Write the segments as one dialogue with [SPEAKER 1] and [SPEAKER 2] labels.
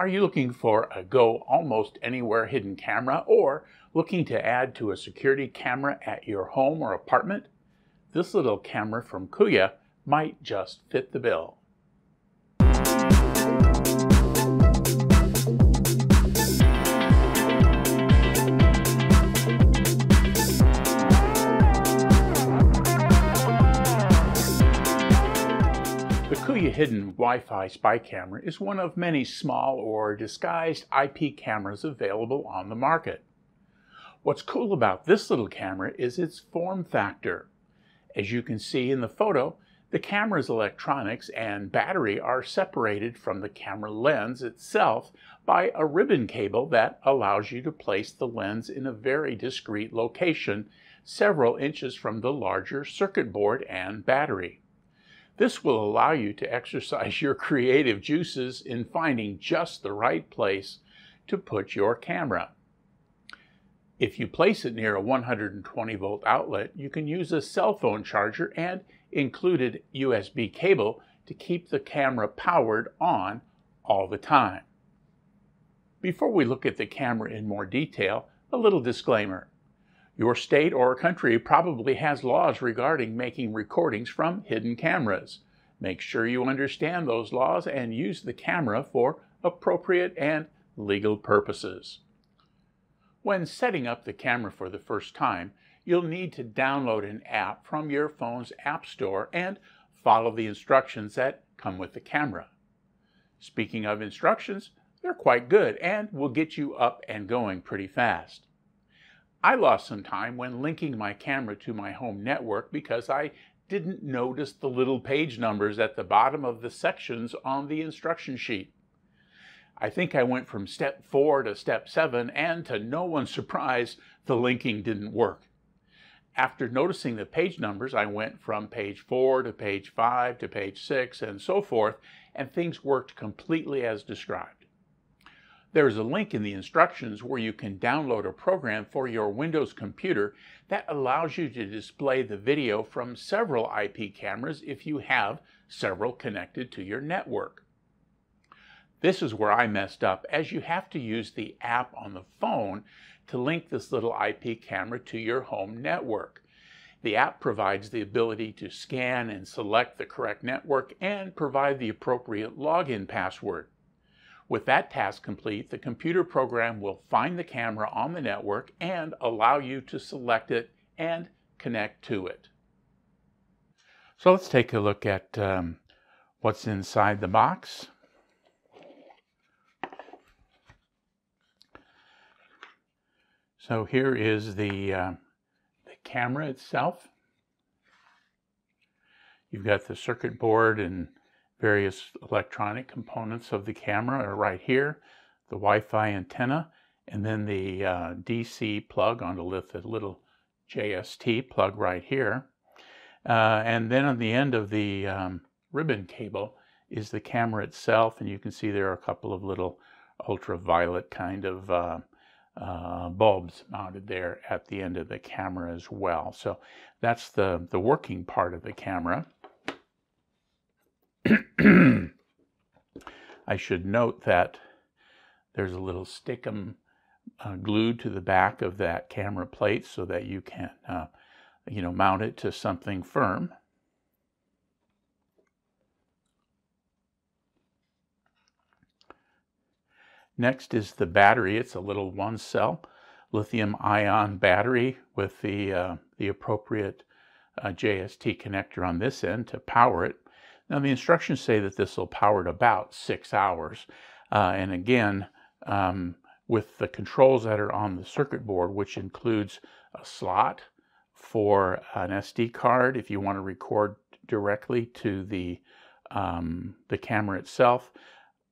[SPEAKER 1] Are you looking for a go almost anywhere hidden camera or looking to add to a security camera at your home or apartment? This little camera from Qouya might just fit the bill. Qouya Hidden Wi-Fi spy camera is one of many small or disguised IP cameras available on the market. What's cool about this little camera is its form factor. As you can see in the photo, the camera's electronics and battery are separated from the camera lens itself by a ribbon cable that allows you to place the lens in a very discreet location several inches from the larger circuit board and battery. This will allow you to exercise your creative juices in finding just the right place to put your camera. If you place it near a 120 volt outlet, you can use a cell phone charger and included USB cable to keep the camera powered on all the time. Before we look at the camera in more detail, a little disclaimer. Your state or country probably has laws regarding making recordings from hidden cameras. Make sure you understand those laws and use the camera for appropriate and legal purposes. When setting up the camera for the first time, you'll need to download an app from your phone's app store and follow the instructions that come with the camera. Speaking of instructions, they're quite good and will get you up and going pretty fast. I lost some time when linking my camera to my home network because I didn't notice the little page numbers at the bottom of the sections on the instruction sheet. I think I went from step four to step seven, and to no one's surprise, the linking didn't work. After noticing the page numbers, I went from page four to page five to page six and so forth, and things worked completely as described. There is a link in the instructions where you can download a program for your Windows computer that allows you to display the video from several IP cameras if you have several connected to your network. This is where I messed up as you have to use the app on the phone to link this little IP camera to your home network. The app provides the ability to scan and select the correct network and provide the appropriate login password. With that task complete, the computer program will find the camera on the network and allow you to select it and connect to it. So let's take a look at um, what's inside the box. So here is the, uh, the camera itself. You've got the circuit board and various electronic components of the camera are right here, the Wi-Fi antenna, and then the uh, DC plug on the little JST plug right here. Uh, and then on the end of the um, ribbon cable is the camera itself, and you can see there are a couple of little ultraviolet kind of uh, uh, bulbs mounted there at the end of the camera as well. So that's the, the working part of the camera. I should note that there's a little stickum uh, glued to the back of that camera plate so that you can, uh, you know, mount it to something firm. Next is the battery. It's a little one cell lithium ion battery with the, uh, the appropriate uh, JST connector on this end to power it. Now the instructions say that this will power at about six hours. Uh, and again, um, with the controls that are on the circuit board, which includes a slot for an SD card if you want to record directly to the, um, the camera itself.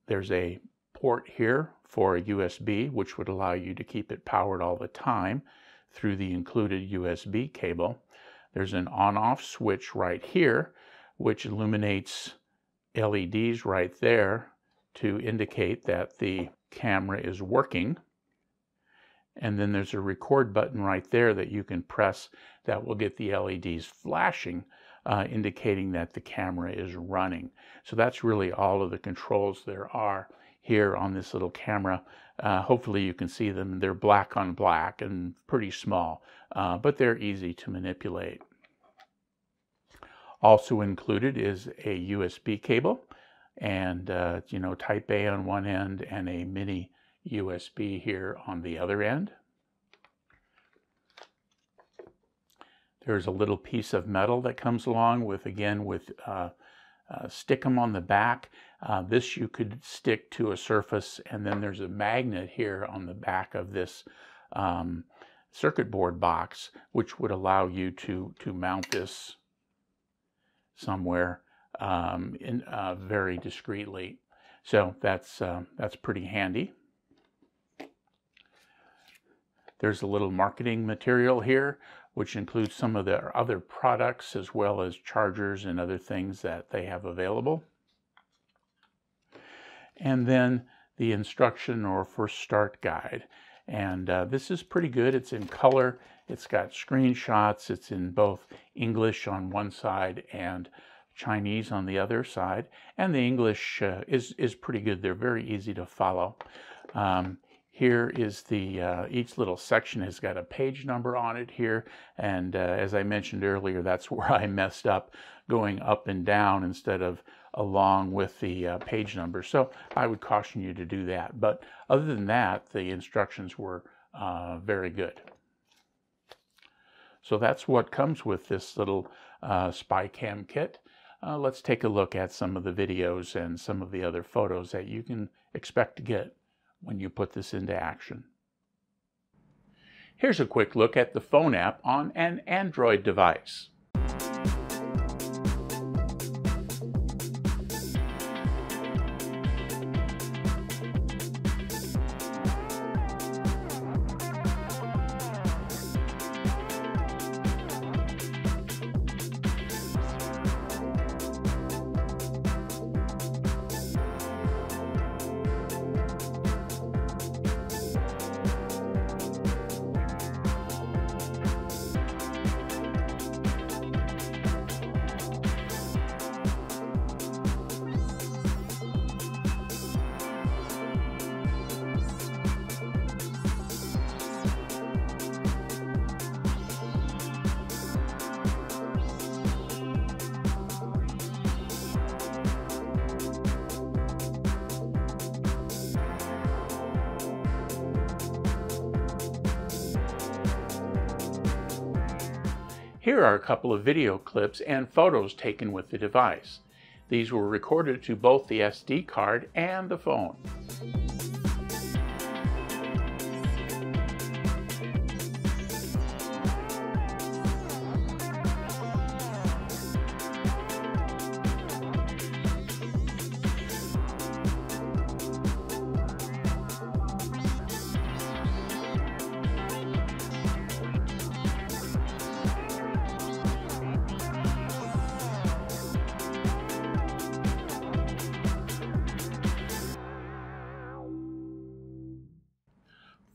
[SPEAKER 1] There's a port here for a USB, which would allow you to keep it powered all the time through the included USB cable. There's an on-off switch right here, which illuminates LEDs right there to indicate that the camera is working. And then there's a record button right there that you can press that will get the LEDs flashing, uh, indicating that the camera is running. So that's really all of the controls there are here on this little camera. Uh, hopefully you can see them. They're black on black and pretty small, uh, but they're easy to manipulate. Also included is a USB cable and, uh, you know, type A on one end and a mini USB here on the other end. There's a little piece of metal that comes along with, again, with uh, uh, stick them on the back. Uh, this you could stick to a surface, and then there's a magnet here on the back of this um, circuit board box, which would allow you to, to mount this somewhere um, in, uh, very discreetly. So that's, uh, that's pretty handy. There's a little marketing material here, which includes some of their other products as well as chargers and other things that they have available. And then the instruction or first start guide. And uh, this is pretty good. It's in color. It's got screenshots. It's in both English on one side and Chinese on the other side. And the English uh, is, is pretty good. They're very easy to follow. Um, here is the, uh, each little section has got a page number on it here. And uh, as I mentioned earlier, that's where I messed up going up and down instead of along with the uh, page number. So I would caution you to do that. But other than that, the instructions were uh, very good. So that's what comes with this little uh, SpyCam kit. Uh, let's take a look at some of the videos and some of the other photos that you can expect to get when you put this into action. Here's a quick look at the phone app on an Android device. Here are a couple of video clips and photos taken with the device. These were recorded to both the SD card and the phone.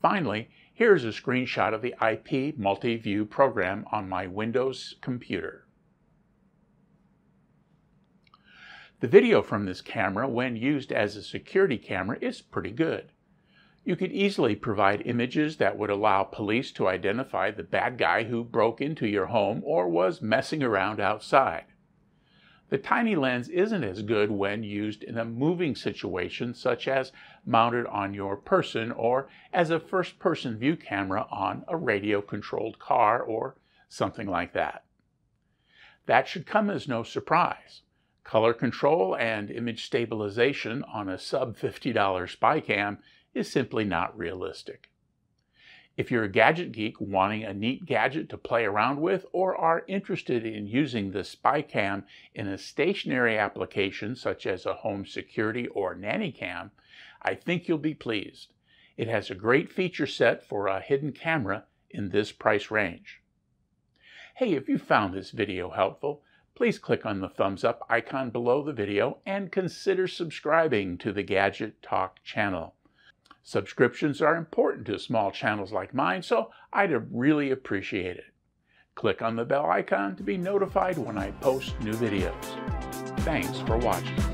[SPEAKER 1] Finally, here's a screenshot of the IP Multi-View program on my Windows computer. The video from this camera, when used as a security camera, is pretty good. You could easily provide images that would allow police to identify the bad guy who broke into your home or was messing around outside. The tiny lens isn't as good when used in a moving situation such as mounted on your person or as a first-person view camera on a radio-controlled car or something like that. That should come as no surprise. Color control and image stabilization on a sub-$50 spy cam is simply not realistic. If you're a gadget geek wanting a neat gadget to play around with or are interested in using the SpyCam in a stationary application such as a home security or nanny cam, I think you'll be pleased. It has a great feature set for a hidden camera in this price range. Hey, if you found this video helpful, please click on the thumbs up icon below the video and consider subscribing to the Gadget Talk channel. Subscriptions are important to small channels like mine, so I'd really appreciate it. Click on the bell icon to be notified when I post new videos. Thanks for watching.